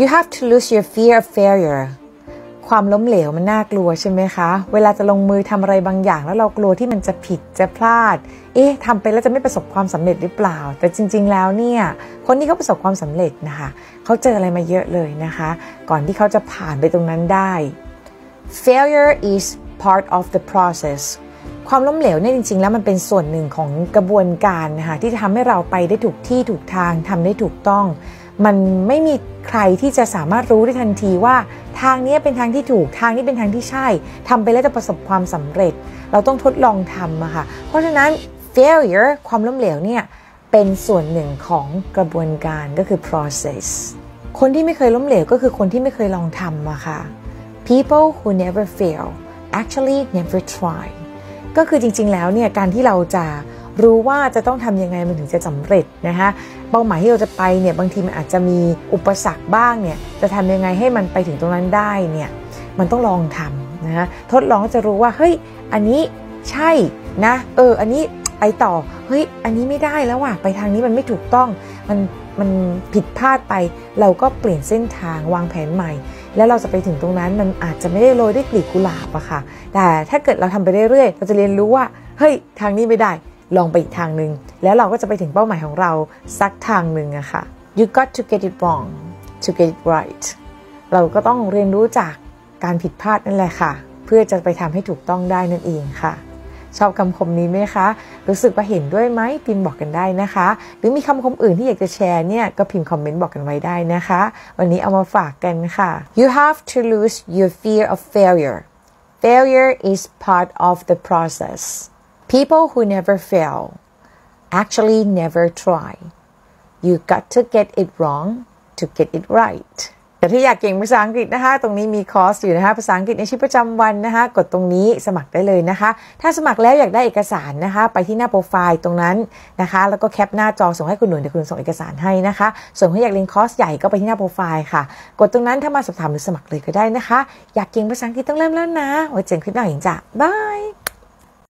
you have to lose your fear of failure ความล้มเหลวมันน่ากลัวใช่ไหมคะ เวลาจะลงมือทำอะไรบางอย่าง แล้วเรากลัวที่มันจะผิดจะพลาด เอ๊ะทำไปแล้วจะไม่ประสบความสำเร็จหรือเปล่า แต่จริง ๆ แล้วเนี่ย คนที่เขาประสบความสำเร็จนะคะ เขาเจออะไรมาเยอะเลยนะคะ ก่อนที่เขาจะผ่านไปตรงนั้นได้ failure is part of the process ความล้มเหลวเนี่ยจริง ๆ แล้วมันเป็นส่วนหนึ่งของกระบวนการนะคะที่จะทำให้เราไปได้ถูกที่ถูกทางทำได้ถูกต้อง มันไม่มีใครที่จะสามารถรู้ได้ทันทีว่า ทางนี้เป็นทางที่ถูกทางนี้เป็นทางที่ใช่ทำไปแล้วจะประสบความสำเร็จ เราต้องทดลองทำอะค่ะ เพราะฉะนั้น failure ความล้มเหลวเนี่ยเป็นส่วนหนึ่งของกระบวนการก็คือ process คนที่ไม่เคยล้มเหลวก็คือคนที่ไม่เคยลองทำอะค่ะ people who never fail actually never try ก็คือจริงๆแล้วเนี่ยการที่เราจะ รู้ว่าจะต้องทำยังไงมันถึงจะสำเร็จนะคะเป้าหมายที่เราจะไปเนี่ยบางทีมันอาจจะมีอุปสรรคบ้างเนี่ยจะทำยังไงให้มันไปถึงตรงนั้นได้เนี่ยมันต้องลองทำนะคะทดลองจะรู้ว่าเฮ้ยอันนี้ใช่นะเอออันนี้ไปต่อเฮ้ยอันนี้ไม่ได้แล้วว่ะไปทางนี้มันไม่ถูกต้องมันมันผิดพลาดไป เราก็เปลี่ยนเส้นทางวางแผนใหม่ แล้วเราจะไปถึงตรงนั้นมันอาจจะไม่ได้โรยด้วยกลีบกุหลาบอะค่ะ แต่ถ้าเกิดเราทำไปเรื่อยๆเราจะเรียนรู้ว่าเฮ้ยทางนี้ไม่ได้ ลองไปอีกทางหนึ่งแล้วเราก็จะไปถึงเป้าหมายของเราสักทางหนึ่งอะค่ะ you got to get it wrong to get it right เราก็ต้องเรียนรู้จากการผิดพลาดนั่นแหละค่ะ เพื่อจะไปทำให้ถูกต้องได้นั่นเองค่ะ ชอบคำคมนี้ไหมคะ รู้สึกว่าเห็นด้วยไหมพิมพ์บอกกันได้นะคะ หรือมีคำคมอื่นที่อยากจะแชร์เนี่ย ก็พิมพ์คอมเมนต์บอกกันไว้ได้นะคะ วันนี้เอามาฝากกันค่ะ you have to lose your fear of failure failure is part of the process people who never fail actually never try you got to get it wrong to get it right แต่ถ้าอยากเก่งภาษาอังกฤษนะคะ ตรงนี้มีคอร์สอยู่นะคะภาษาอังกฤษในชีวิตประจำวันนะคะ กดตรงนี้สมัครได้เลยนะคะ ถ้าสมัครแล้วอยากได้เอกสารนะคะ ไปที่หน้าโปรไฟล์ตรงนั้นนะคะ แล้วก็แคปหน้าจอส่งให้คุณหนุ่นเดี๋ยวคุณส่งเอกสารให้นะคะ ส่วนถ้าอยากเรียนคอร์สใหญ่ก็ไปที่หน้าโปรไฟล์ค่ะ กดตรงนั้นถ้ามาสอบถามหรือสมัครเลยก็ได้นะคะ อยากเก่งภาษาอังกฤษต้องเริ่มแล้วนะไว้เจอกันคลิปหน้าอีกจ้ะบาย